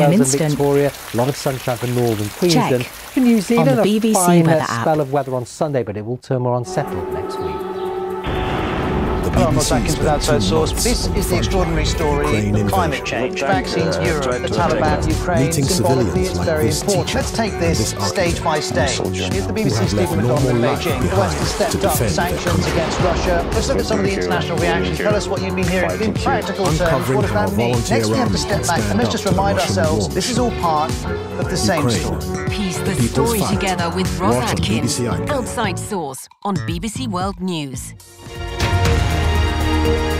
Wales and instant. Victoria. A lot of sunshine for northern Queensland. Check. For New Zealand, On the a BBC fine uh, weather app. spell of weather on Sunday, but it will turn more unsettled next week. Hello, I'm Ross Atkins with Outside Source. This is the extraordinary story of climate change, vaccines, Europe, the Taliban, Ukraine. Meeting Symbolically, civilians it's like very this important. teacher Let's take this this stage by stage. architect Here's the who BBC Stephen left McDonell in Beijing. The West has stepped up sanctions against Russia. Let's look at some of the international reactions. Tell us what you've been hearing in practical terms. Uncovering What does that mean? Next, we have to step back and let's just remind ourselves this is all part of the same story. Piece the story together with Ross Watch Atkins. BBC. Outside Source on BBC World News. Thank you.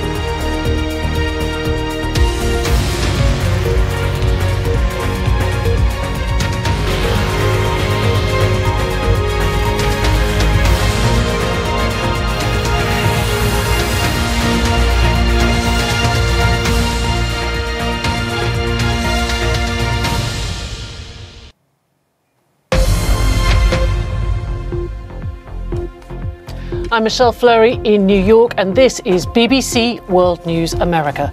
I'm Michelle Fleury in New York, and this is BBC World News America.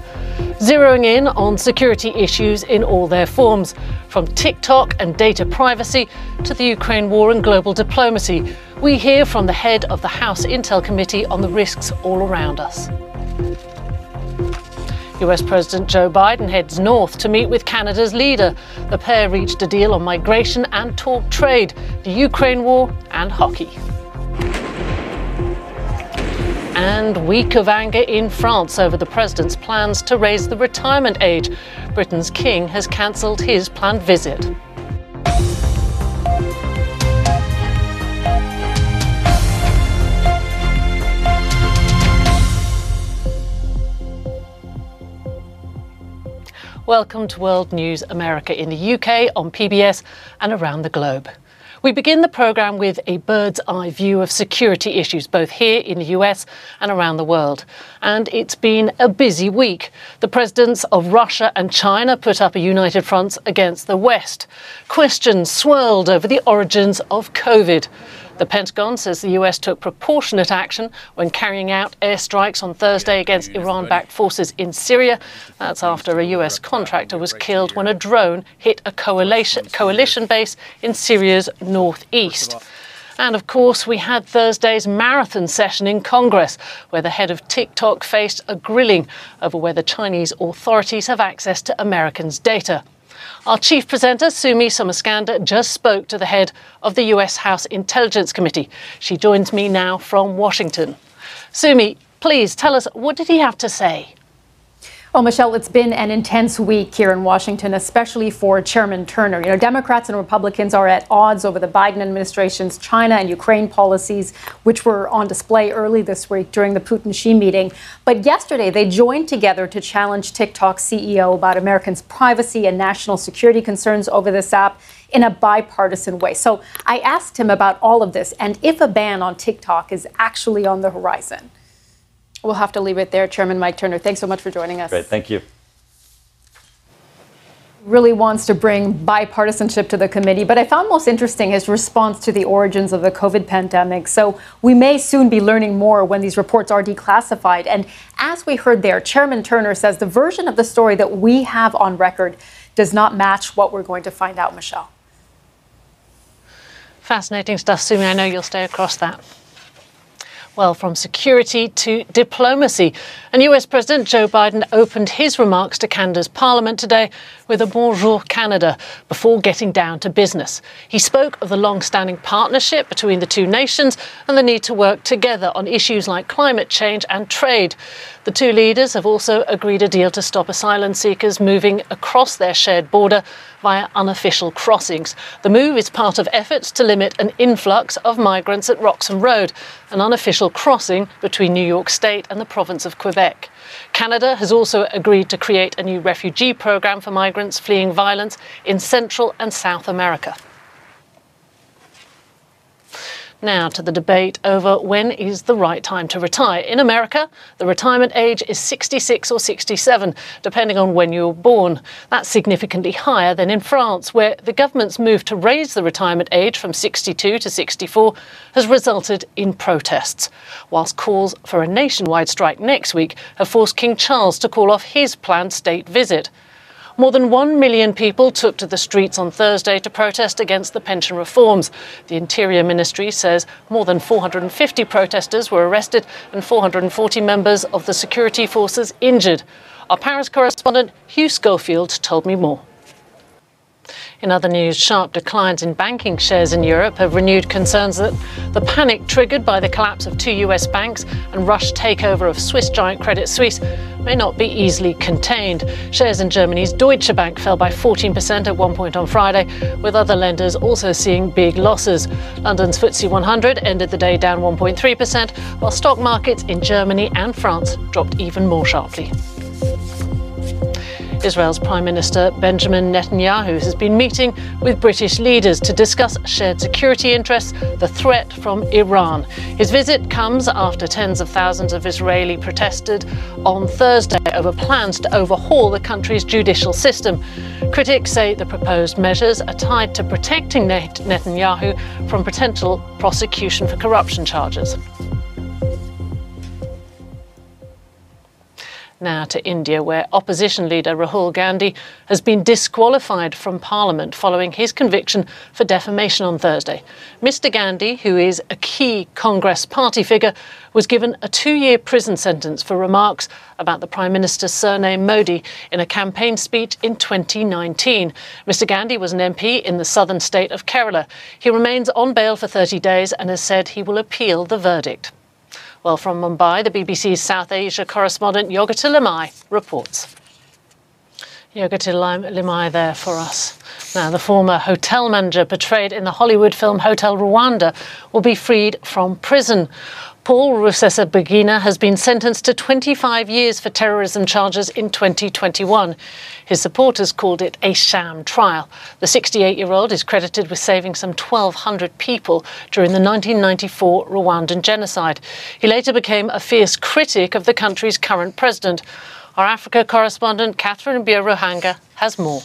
Zeroing in on security issues in all their forms, from TikTok and data privacy to the Ukraine war and global diplomacy, we hear from the head of the House Intel Committee on the risks all around us. US President Joe Biden heads north to meet with Canada's leader. The pair reached a deal on migration and talk trade, the Ukraine war, and hockey. And week of anger in France over the president's plans to raise the retirement age. Britain's king has cancelled his planned visit. Welcome to World News America in the UK, on PBS, and around the globe. We begin the programme with a bird's eye view of security issues, both here in the US and around the world. And it's been a busy week. The presidents of Russia and China put up a united front against the West. Questions swirled over the origins of COVID. The Pentagon says the US took proportionate action when carrying out airstrikes on Thursday against Iran backed forces in Syria. That's after a US contractor was killed when a drone hit a coalition, coalition base in Syria's northeast. And of course, we had Thursday's marathon session in Congress, where the head of TikTok faced a grilling over whether Chinese authorities have access to Americans' data. Our chief presenter, Sumi Somaskanda, just spoke to the head of the US House Intelligence Committee. She joins me now from Washington. Sumi, please tell us what did he have to say? Well, Michelle, it's been an intense week here in Washington, especially for Chairman Turner. You know, Democrats and Republicans are at odds over the Biden administration's China and Ukraine policies, which were on display early this week during the Putin Xi meeting. But yesterday, they joined together to challenge TikTok CEO about Americans' privacy and national security concerns over this app in a bipartisan way. So I asked him about all of this and if a ban on TikTok is actually on the horizon. We'll have to leave it there. Chairman Mike Turner, thanks so much for joining us. Great, thank you. Really wants to bring bipartisanship to the committee, but I found most interesting his response to the origins of the COVID pandemic. So we may soon be learning more when these reports are declassified. And as we heard there, Chairman Turner says the version of the story that we have on record does not match what we're going to find out, Michelle. Fascinating stuff, Sumi. I know you'll stay across that. Well, from security to diplomacy. And US President Joe Biden opened his remarks to Canada's parliament today with a bonjour Canada before getting down to business. He spoke of the long standing partnership between the two nations and the need to work together on issues like climate change and trade. The two leaders have also agreed a deal to stop asylum seekers moving across their shared border via unofficial crossings. The move is part of efforts to limit an influx of migrants at Roxham Road, an unofficial crossing between New York State and the province of Quebec. Canada has also agreed to create a new refugee program for migrants fleeing violence in Central and South America. Now to the debate over when is the right time to retire. In America, the retirement age is 66 or 67, depending on when you were born. That's significantly higher than in France, where the government's move to raise the retirement age from 62 to 64 has resulted in protests, whilst calls for a nationwide strike next week have forced King Charles to call off his planned state visit. More than 1 million people took to the streets on Thursday to protest against the pension reforms. The Interior Ministry says more than 450 protesters were arrested and 440 members of the security forces injured. Our Paris correspondent Hugh Schofield told me more. In other news, sharp declines in banking shares in Europe have renewed concerns that the panic triggered by the collapse of two US banks and rushed takeover of Swiss giant Credit Suisse may not be easily contained. Shares in Germany's Deutsche Bank fell by 14% at one point on Friday, with other lenders also seeing big losses. London's FTSE 100 ended the day down 1.3%, while stock markets in Germany and France dropped even more sharply. Israel's Prime Minister Benjamin Netanyahu has been meeting with British leaders to discuss shared security interests, the threat from Iran. His visit comes after tens of thousands of Israeli protested on Thursday over plans to overhaul the country's judicial system. Critics say the proposed measures are tied to protecting Netanyahu from potential prosecution for corruption charges. Now to India, where opposition leader Rahul Gandhi has been disqualified from Parliament following his conviction for defamation on Thursday. Mr. Gandhi, who is a key Congress party figure, was given a two year prison sentence for remarks about the Prime Minister's surname Modi in a campaign speech in 2019. Mr. Gandhi was an MP in the southern state of Kerala. He remains on bail for 30 days and has said he will appeal the verdict. Well, from Mumbai, the BBC's South Asia correspondent Yogita Limaye reports. Yogita Limaye there for us. Now, the former hotel manager portrayed in the Hollywood film Hotel Rwanda will be freed from prison. Paul Rusesabagina has been sentenced to 25 years for terrorism charges in 2021. His supporters called it a sham trial. The 68 year old is credited with saving some 1,200 people during the 1994 Rwandan genocide. He later became a fierce critic of the country's current president. Our Africa correspondent Catherine Byaruhanga has more.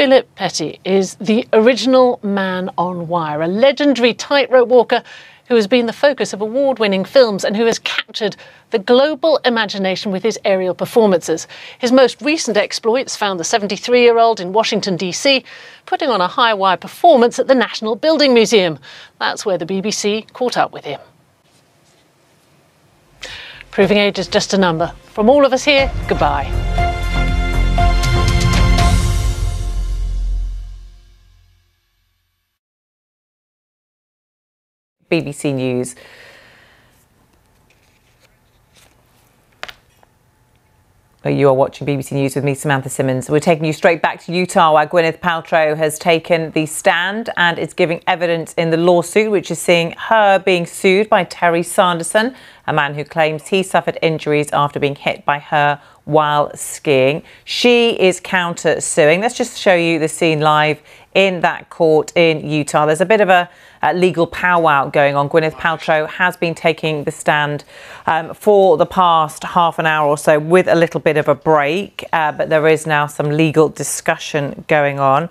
Philippe Petit is the original man on wire, a legendary tightrope walker who has been the focus of award winning films and who has captured the global imagination with his aerial performances. His most recent exploits found the 73 year old in Washington, D.C., putting on a high wire performance at the National Building Museum. That's where the BBC caught up with him. Proving age is just a number. From all of us here, goodbye. BBC News. You are watching BBC News with me, Samantha Simmons. We're taking you straight back to Utah, where Gwyneth Paltrow has taken the stand and is giving evidence in the lawsuit, which is seeing her being sued by Terry Sanderson, a man who claims he suffered injuries after being hit by her while skiing. She is counter suing. Let's just show you the scene live in that court in Utah. There's a bit of a legal powwow going on. Gwyneth Paltrow has been taking the stand um, for the past half an hour or so with a little bit of a break, uh, but there is now some legal discussion going on.